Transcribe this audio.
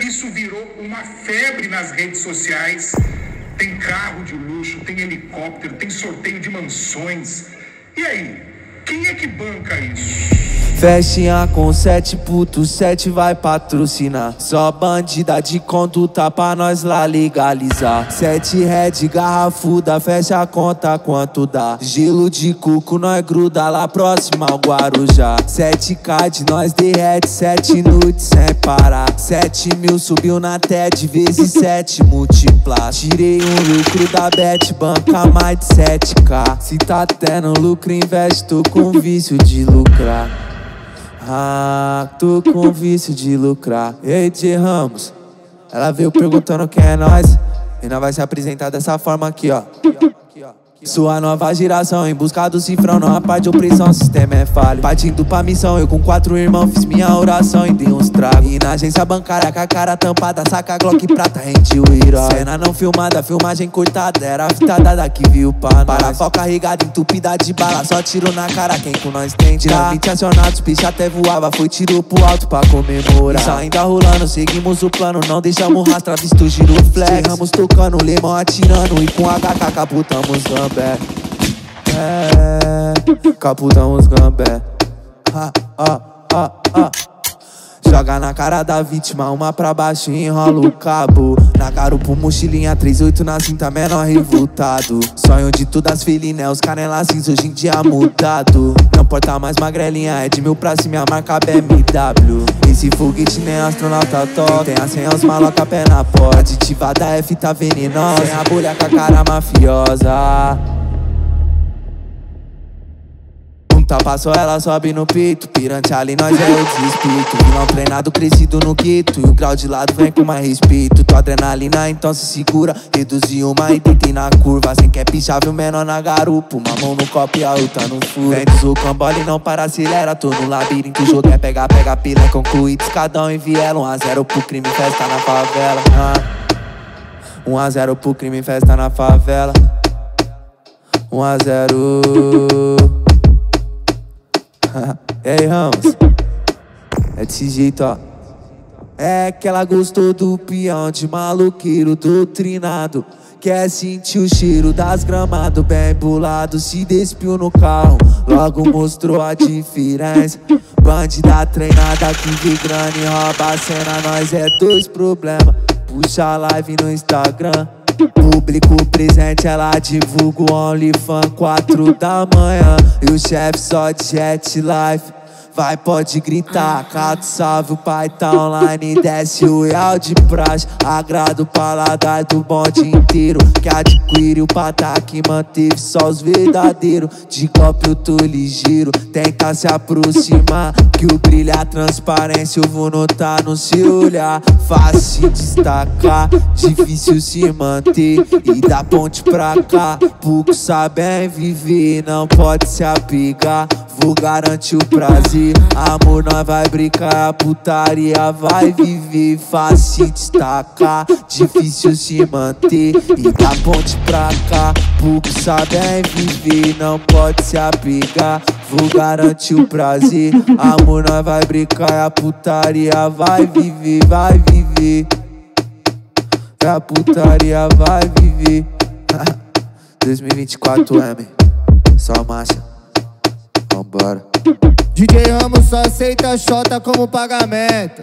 Isso virou uma febre nas redes sociais. Tem carro de luxo, tem helicóptero, tem sorteio de mansões. E aí, quem é que banca isso? Festinha com sete putos, sete vai patrocinar. Só bandida de conduta pra nós lá legalizar. Sete red, garrafuda, fecha a conta quanto dá. Gelo de cuco, nós gruda lá próximo ao Guarujá. Sete K de nós derrete, sete nudes sem parar. Sete mil subiu na TED, vezes sete multiplar. Tirei um lucro da Bet, banca mais de 7K. Se tá tendo lucro, investe, tô com vício de lucrar. Ah, tô com vício de lucrar. Ei, Tia Ramos, ela veio perguntando quem é nós. E nós vai se apresentar dessa forma aqui, ó. Sua nova geração em busca do cifrão, não a parte de opressão, sistema é falho. Partindo pra missão, eu com quatro irmãos fiz minha oração e dei uns tragos. E na agência bancária com a cara tampada, saca Glock prata, rende o herói. Cena não filmada, filmagem cortada, era a fitada daqui viu pra nós. foca carregada, entupida de bala, só tiro na cara quem com nós tem. Dinamite acionado, os bichos até voava, foi tiro pro alto pra comemorar. Isso ainda rolando, seguimos o plano, não deixamos rastra, visto giro flex. Erramos tocando, lemão atirando e com HK caputamos gama gambé. É, caputão os gambé. Ah, ah, ah, ah. Joga na cara da vítima, uma pra baixo e enrola o cabo. Na garupa, mochilinha 38 na cinta, menor revoltado. Sonho de todas as felinas, os canelas cinza hoje em dia mudado. Não porta mais magrelinha, é de mil pra cima, a marca BMW. Esse foguete nem astronauta top. Tem a senha, os maloca pé na porta. Aditivada é fita venenosa. Sem a bolha com a cara mafiosa. Tá passou, ela sobe no peito. Pirante ali, nós é o desespírito. Vilão treinado, crescido no gueto. E o grau de lado vem com mais respeito. Tua adrenalina, então se segura. Reduzi uma e tentei na curva. Sem quer pichar, viu menor na garupa. Uma mão no copo e a outra no furo. Vem do cambole, não para, acelera. Tô no labirinto, o jogo é pegar, pega, pila, é concluído. Escadão em viela. 1 a 0 pro crime, festa na favela. Ah. 1 a 0 pro crime, festa na favela. 1 a 0 Ei, Ramos. É desse jeito, ó. É que ela gostou do peão de maluqueiro doutrinado. Quer sentir o cheiro das gramadas bem bolado Se despiu no carro, logo mostrou a diferença Bandida treinada que vê grana e rouba a cena Nós é dois problemas Puxa a live no Instagram Público presente, ela divulga o OnlyFans 4 da manhã E o chefe só de jet life Vai, pode gritar, cato salve, o pai tá online Desce o real de praxe, agrada o paladar do bonde inteiro Que adquire o pataque, manteve só os verdadeiros. De copo eu tô ligeiro, tenta se aproximar Que o brilho, a transparência eu vou notar no seu olhar. Fácil destacar, difícil se manter E da ponte pra cá, pouco sabem viver Não pode se apegar, vou garantir o prazer. Amor, nós vai brincar, a putaria vai viver Fácil destacar, difícil se manter. E da ponte pra cá, pouco sabem viver Não pode se apegar, vou garantir o prazer. Amor, nós vai brincar, a putaria vai viver, vai viver. A putaria vai viver. 2024 M, só marcha, vambora DJ Ramos só aceita xota como pagamento.